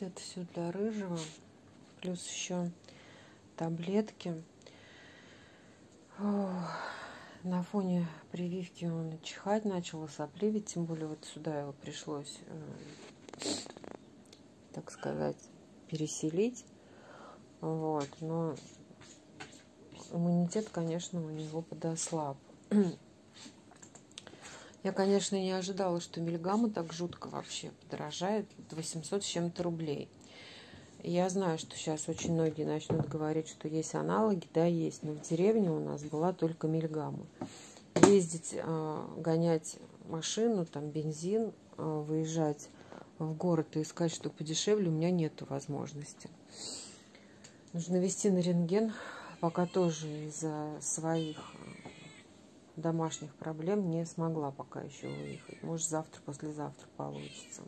Это все для рыжего. Плюс еще таблетки. Ох, на фоне прививки он чихать начал, сопливить, тем более вот сюда его пришлось, э, так сказать, переселить. Вот, но иммунитет, конечно, у него подослаб. Я, конечно, не ожидала, что мильгамма так жутко вообще подорожает. 800 с чем-то рублей. Я знаю, что сейчас очень многие начнут говорить, что есть аналоги. Да, есть. Но в деревне у нас была только мильгамма. Ездить, э, гонять машину, там, бензин, э, выезжать в город и искать, что подешевле, у меня нет возможности. Нужно вести на рентген, пока тоже из-за своих домашних проблем не смогла пока еще выехать. Может, завтра, послезавтра получится.